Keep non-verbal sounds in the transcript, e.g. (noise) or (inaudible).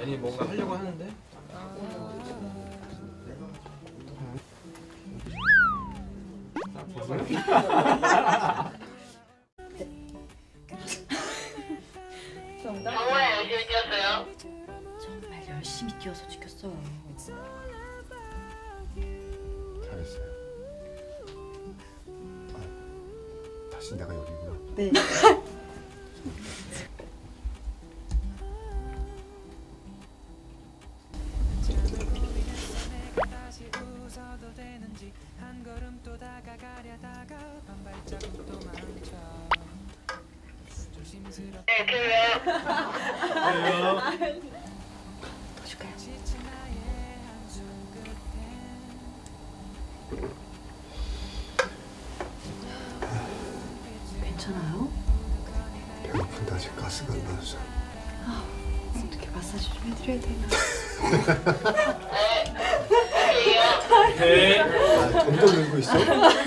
애니 뭔가 하려고 하는데 정답? 정말 열심히 뛰었어요. 정말 열심히 뛰어서 죽였어요. 잘했어요. 아, 다시 내가 여기구나. 네. (laughs) 네, 그래요. 더 줄까요? 괜찮아요? 배고픈데 아직 가스가 안 나와서. 어떻게 마사지 좀 해드려야 되나? (laughs) Christophe (laughs)